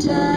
time.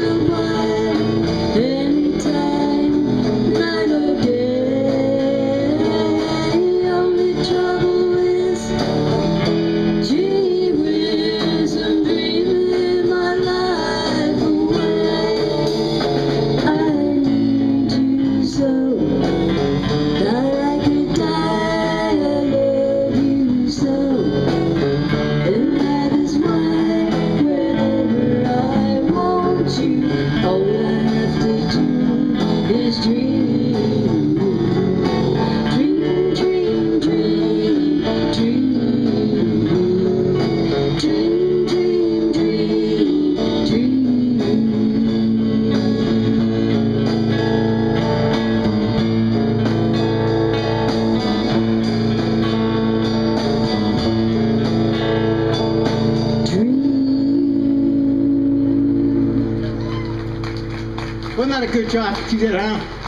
to my cầu Wasn't that a good job she did, huh?